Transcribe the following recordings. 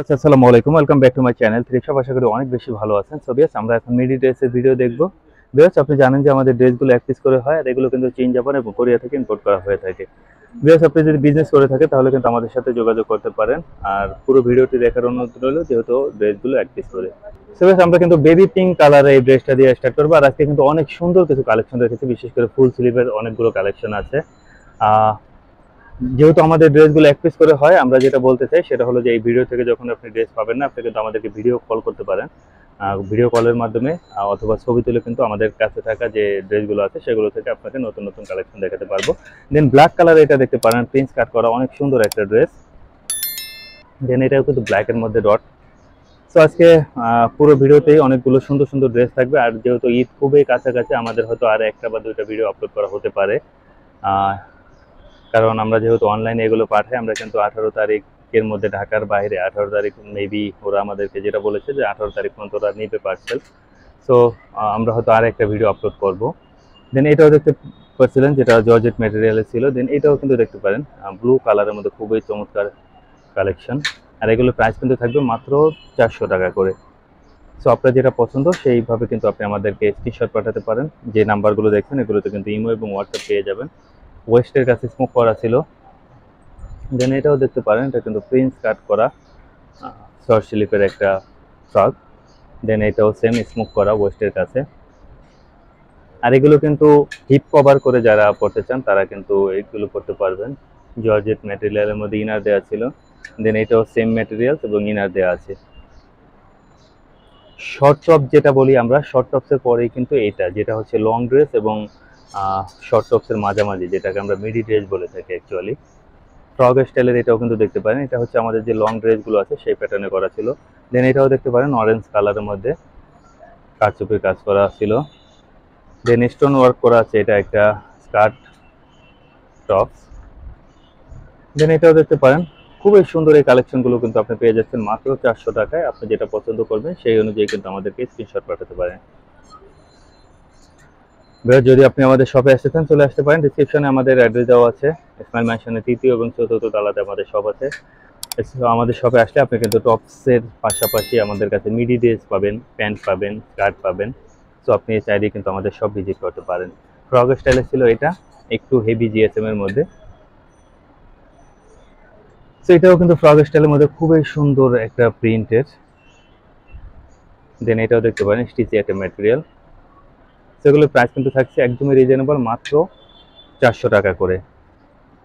আচ্ছা আসসালামু আলাইকুম। Welcome back to my channel সব আশা করি অনেক বেশি ভালো আছেন। সো বিয়াস আমরা এখন মিডি ড্রেসের ভিডিও দেখব। বিয়াস আপনি জানেন যে আমাদের ড্রেসগুলো এক পিস করে হয়, আর এগুলো কিন্তু চীন, জাপান এবং কোরিয়া থেকে ইম্পোর্ট করা হয়ে থাকে। বিয়াস আপনি যদি বিজনেস করে থাকে, তাহলে কিন্তু আমাদের সাথে যোগাযোগ করতে পারেন। আর পুরো ভিডিওটি দেখার অনুরোধ রইল, যেহেতু ড্রেসগুলো এক পিস করে। সো আমরা কিন্তু বেবি পিঙ্ক কালারের এই ড্রেসটা দিয়ে স্টার্ট করব, আর আজকে কিন্তু অনেক সুন্দর কিছু কালেকশন রেখেছি বিশেষ করে ফুল স্লিভের অনেকগুলো কালেকশন আছে। যেহেতু আমাদের ড্রেসগুলো এক পিস করে হয়, আমরা যেটা বলতে চাই সেটা হলো যে এই ভিডিও থেকে যখন আপনি ড্রেস পাবেন না, আপনি কিন্তু আমাদেরকে ভিডিও কল করতে পারেন। ভিডিও কলের মাধ্যমে অথবা ছবি তুলে কিন্তু আমাদের কাছে থাকা যে ড্রেসগুলো আছে, সেগুলো থেকে আপনাকে নতুন নতুন কালেকশন দেখাতে পারব। দেন ব্ল্যাক কালার এটা দেখতে পারেন প্রিন্স কাট করা অনেক সুন্দর একটা ড্রেস দেন এটাও কিন্তু ব্ল্যাকের মধ্যে ডট তো আজকে পুরো ভিডিওতেই অনেকগুলো সুন্দর সুন্দর ড্রেস থাকবে। আর যেহেতু ঈদ খুবই কাছাকাছি, আমাদের হয়তো আর একটা বা দুইটা ভিডিও আপলোড করা হতে পারে। কারণ আমরা যেহেতু অনলাইনে এগুলো পাঠাই, আমরা কিন্তু আঠারো তারিখের মধ্যে ঢাকার বাইরে, আঠারো তারিখ মেবি ওরা আমাদেরকে যেটা বলেছে যে আঠারো তারিখ পর্যন্ত ওরা নিবে পার্সেল সো আমরা হয়তো আর একটা ভিডিও আপলোড করব। দেন এটাও দেখতে পাচ্ছিলেন যেটা জর্জেট ম্যাটেরিয়ালে ছিল। দেন এটাও কিন্তু দেখতে পারেন। ব্লু কালারের মধ্যে খুবই চমৎকার কালেকশন আর এগুলো প্রাইস কিন্তু থাকবে মাত্র চারশো টাকা করে। সো আপনার যেটা পছন্দ, সেইভাবে কিন্তু আপনি আমাদেরকে স্ক্রিনশট পাঠাতে পারেন। যে নাম্বারগুলো দেখছেন, এগুলোতে কিন্তু ইমো এবং হোয়াটসঅ্যাপ পেয়ে যাবেন। ওয়েস্টের কাছে স্মোক করা ছিল। দেন এটাও দেখতে পারেন, এটা কিন্তু প্রিন্স কাট করা শর্ট স্লিপের একটা ফ্রক দেন এটাও সেম স্মোক করা ওয়েস্টের কাছে। আর এগুলো কিন্তু হিপ কভার করে যারা পড়তে চান, তারা কিন্তু এগুলো করতে পারবেন। জর্জেট ম্যাটেরিয়ালের মধ্যে ইনার দেওয়া ছিল। দেন এটাও সেম ম্যাটেরিয়ালস এবং ইনার দেওয়া আছে। শর্ট টপ যেটা বলি আমরা শর্ট টপসের পরেই কিন্তু এটা, যেটা হচ্ছে লং ড্রেস এবং শর্ট টপসের মাঝামাঝি, যেটাকে আমরা মিডি ড্রেস বলে থাকি অ্যাকচুয়ালি ফ্রক স্টাইলের এটাও কিন্তু দেখতে পারেন। এটা হচ্ছে আমাদের যে লং ড্রেসগুলো আছে, সেই প্যাটার্নে করা ছিল। দেন এটাও দেখতে পারেন অরেঞ্জ কালারের মধ্যে কারচুপির কাজ করা ছিল। দেন স্টোন ওয়ার্ক করা আছে, এটা একটা স্কার্ট টপস দেন এটাও দেখতে পারেন, খুবই সুন্দর এই কালেকশনগুলো কিন্তু আপনি পেয়ে যাচ্ছেন মাত্র চারশো টাকায়। আপনি যেটা পছন্দ করবেন, সেই অনুযায়ী কিন্তু আমাদেরকে স্ক্রিনশট পাঠাতে পারেন। যদি আপনি আমাদের শপে আসতে চান, চলে আসতে পারেন। ডিসক্রিপশনে আমাদের অ্যাড্রেস দেওয়া আছে। ইসমাইল ম্যানশনের তৃতীয় এবং চতুর্থ তালাতে আমাদের শপ আছে। আমাদের শপে আসলে আপনি কিন্তু টপসের পাশাপাশি আমাদের কাছে মিডি ড্রেস পাবেন প্যান্ট পাবেন স্কার্ট পাবেন। সো আপনি চাইলে কিন্তু আমাদের সব ভিজিট করতে পারেন। ফ্রক স্টাইলে ছিল এটা, একটু হেভি জিএসএম এর মধ্যে। তো এটাও কিন্তু ফ্রক স্টাইলের মধ্যে খুবই সুন্দর একটা প্রিন্টের দেন এটাও দেখতে পারেন স্টিচি একটা ম্যাটেরিয়াল সেগুলোর প্রাইস কিন্তু থাকছে একদমই রিজনেবল মাত্র চারশো টাকা করে।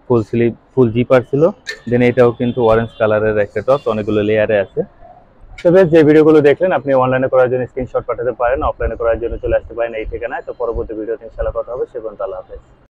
ফুল স্লিভ ফুল জিপার ছিল। দেন এটাও কিন্তু অরেঞ্জ কালারের একটা টপ অনেকগুলো লেয়ারে আছে। তবে যে ভিডিওগুলো দেখলেন, আপনি অনলাইনে করার জন্য স্ক্রিনশট পাঠাতে পারেন অফলাইনে করার জন্য চলে আসতে পারেন এই ঠিকানায়। তো পরবর্তী ভিডিওতে ইনশাআল্লাহ কথা হবে, সে পর্যন্ত আল্লাহ হাফেজ।